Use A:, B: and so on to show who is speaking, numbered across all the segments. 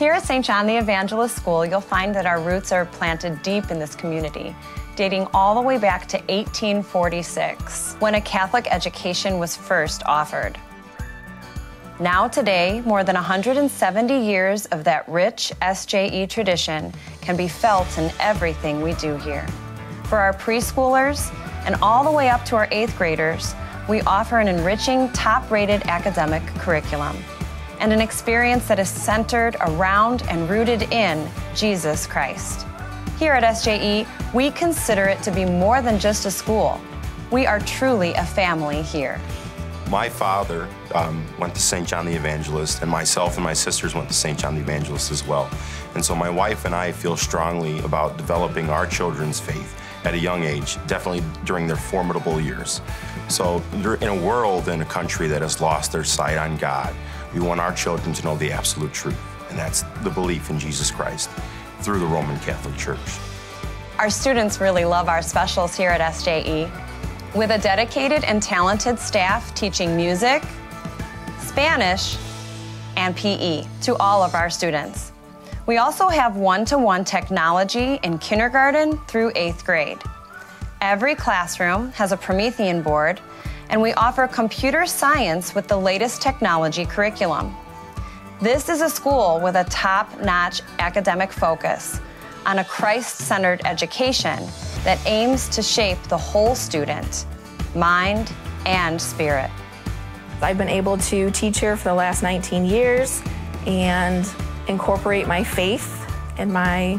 A: Here at St. John the Evangelist School, you'll find that our roots are planted deep in this community, dating all the way back to 1846, when a Catholic education was first offered. Now, today, more than 170 years of that rich SJE tradition can be felt in everything we do here. For our preschoolers and all the way up to our eighth graders, we offer an enriching, top rated academic curriculum and an experience that is centered around and rooted in Jesus Christ. Here at SJE, we consider it to be more than just a school. We are truly a family here.
B: My father um, went to St. John the Evangelist, and myself and my sisters went to St. John the Evangelist as well. And so my wife and I feel strongly about developing our children's faith at a young age, definitely during their formidable years. So in a world and a country that has lost their sight on God, we want our children to know the absolute truth, and that's the belief in Jesus Christ through the Roman Catholic Church.
A: Our students really love our specials here at SJE. With a dedicated and talented staff teaching music, Spanish, and PE to all of our students. We also have one to one technology in kindergarten through eighth grade. Every classroom has a Promethean board, and we offer computer science with the latest technology curriculum. This is a school with a top notch academic focus on a Christ centered education that aims to shape the whole student, mind, and spirit.
C: I've been able to teach here for the last 19 years and incorporate my faith and my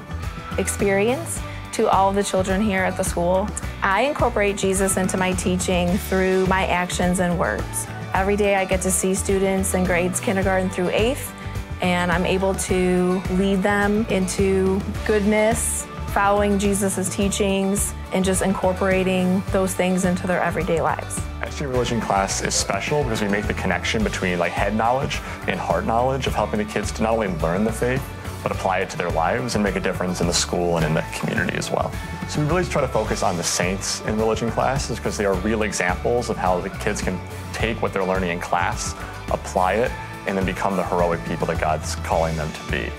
C: experience to all of the children here at the school. I incorporate Jesus into my teaching through my actions and words. Every day I get to see students in grades kindergarten through eighth, and I'm able to lead them into goodness, following Jesus' teachings, and just incorporating those things into their everyday lives.
D: SJ religion class is special because we make the connection between like head knowledge and heart knowledge of helping the kids to not only learn the faith, but apply it to their lives and make a difference in the school and in the community as well. So we really try to focus on the saints in religion classes because they are real examples of how the kids can take what they're learning in class, apply it, and then become the heroic people that God's calling them to be.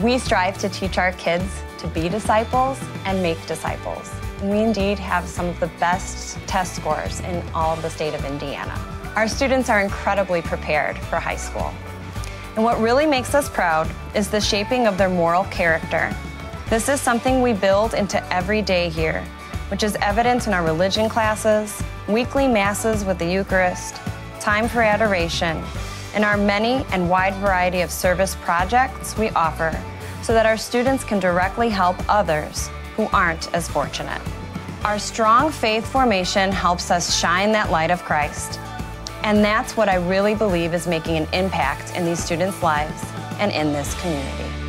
A: We strive to teach our kids to be disciples and make disciples. We indeed have some of the best test scores in all of the state of Indiana. Our students are incredibly prepared for high school. And what really makes us proud is the shaping of their moral character. This is something we build into every day here, which is evident in our religion classes, weekly masses with the Eucharist, time for adoration, and our many and wide variety of service projects we offer so that our students can directly help others who aren't as fortunate. Our strong faith formation helps us shine that light of Christ. And that's what I really believe is making an impact in these students' lives and in this community.